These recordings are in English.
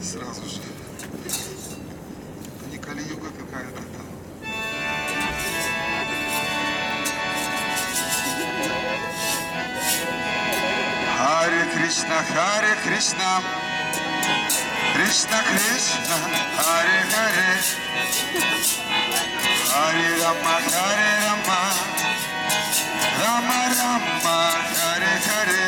Сразу же. Не Кали-юга какая-то там. Харе Кришна, Харе Кришна, Кришна Кришна, Харе Харе, Харе Рама, Харе Рама, Рама Рама, Харе Харе.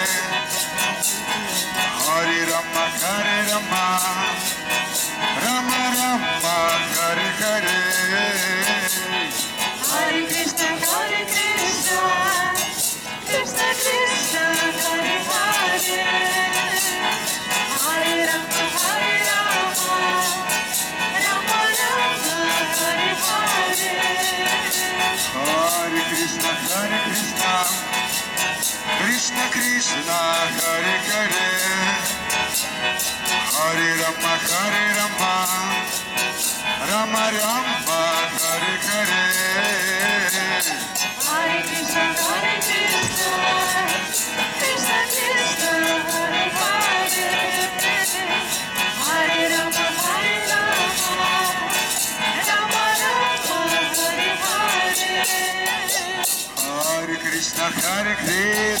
Hare Rama, Hare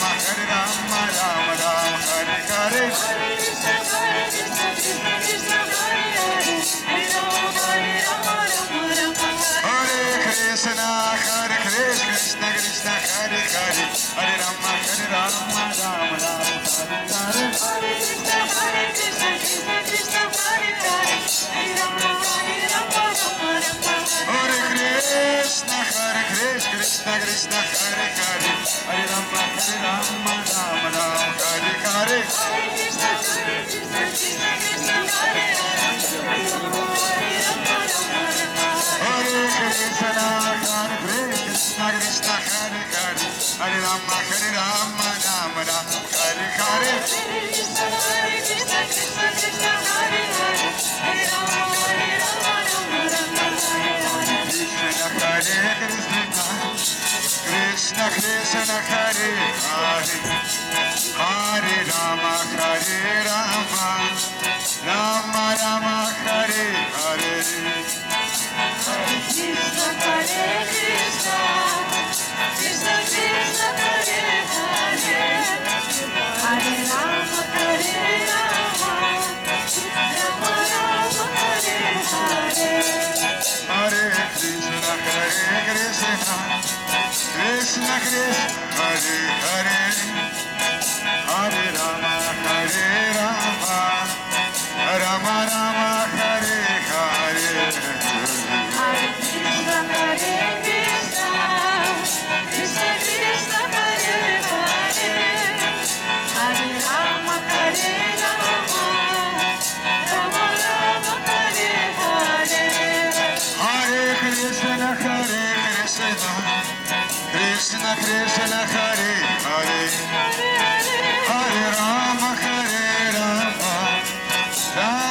Rama Rama Ram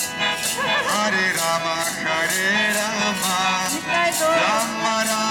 Hare Rama, Hare Rama, Rama Rama,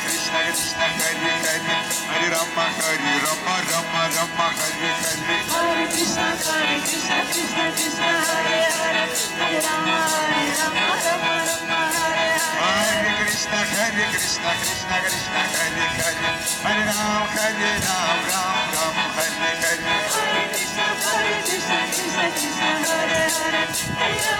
Hari Krishna Hari Hari Hari Rama Hari Rama Rama Rama Hari Hari Hari Krishna Hari Krishna Krishna Krishna Hari Hari Hari Rama Hari Rama Rama Rama Hari Hari Hari Krishna Hari Krishna Krishna Krishna Hari Hari Hari Ram Hari Ram Ram Ram Hari Hari Hari Krishna Hari Krishna Krishna Krishna Hari Hari Hari Ram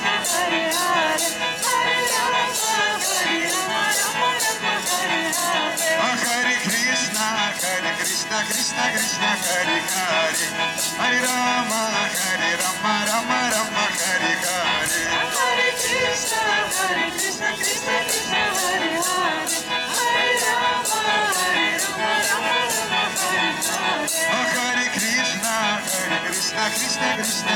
Krishna Krishna Krishna Hare Hare Hare Rama Hare Rama Rama Rama Hare Hare Hare Krishna, Hare Krishna, Krishna Krishna, Hare Hare, Hare Rama, Hare Rama, Rama Rama, Hare Hare. Hare Krishna Hare Krishna Krishna Krishna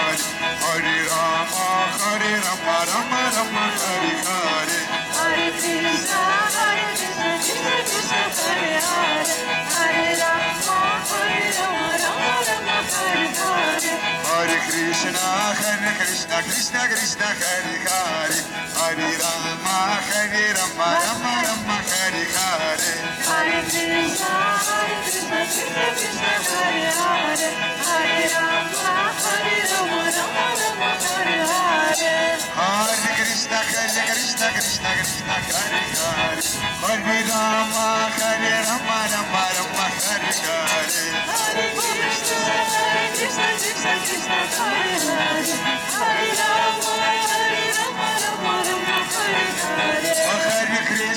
Krishna Krishna Hari Hari Hari Rama Hari Rama Rama Rama Hari Hari Hari Krishna Hari Krishna Krishna Krishna Hari Hari Hari Rama Hari Rama Rama Rama Hari Hari Hari Krishna Hari Krishna Krishna Krishna Hari Hari Hari Rama Hari Rama Rama Rama Hari Hari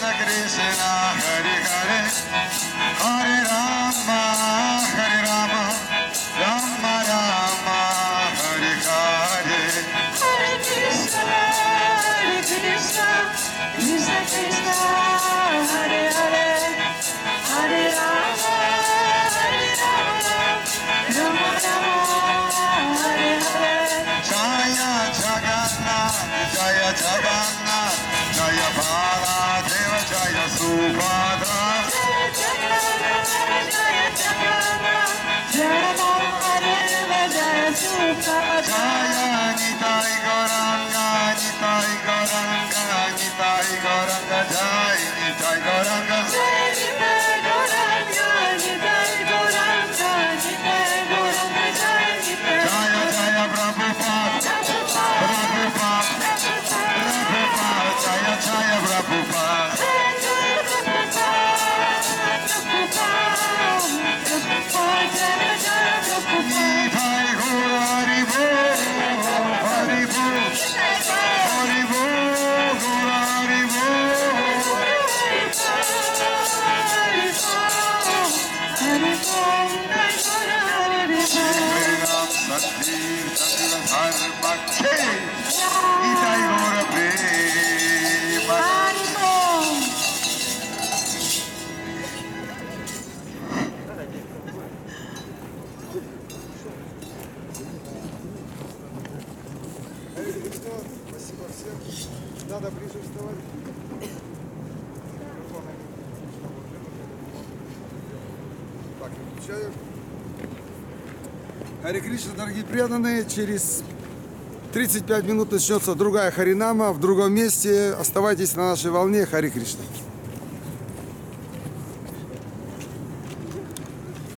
Krishna преданы. Через 35 минут начнется другая Харинама в другом месте. Оставайтесь на нашей волне. Хари Кришна.